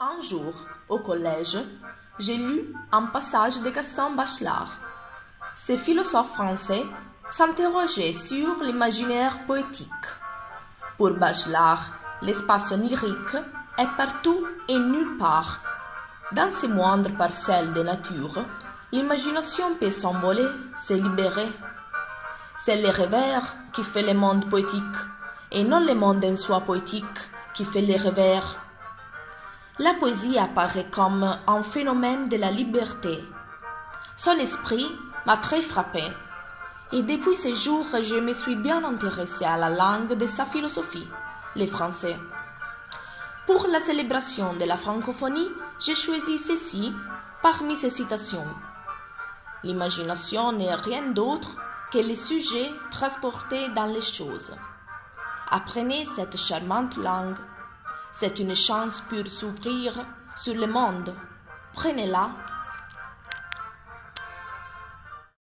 Un jour, au collège, j'ai lu un passage de Gaston Bachelard. Ce philosophe français s'interrogeait sur l'imaginaire poétique. Pour Bachelard, l'espace onirique est partout et nulle part. Dans ces moindres parcelles de nature, l'imagination peut s'envoler, se libérer. C'est le revers qui fait le monde poétique, et non le monde en soi poétique qui fait le revers. La poésie apparaît comme un phénomène de la liberté. Son esprit m'a très frappé, et depuis ce jour, je me suis bien intéressée à la langue de sa philosophie, le français. Pour la célébration de la francophonie, j'ai choisi ceci parmi ces citations. L'imagination n'est rien d'autre que les sujets transportés dans les choses. Apprenez cette charmante langue. C'est une chance pour s'ouvrir sur le monde. Prenez-la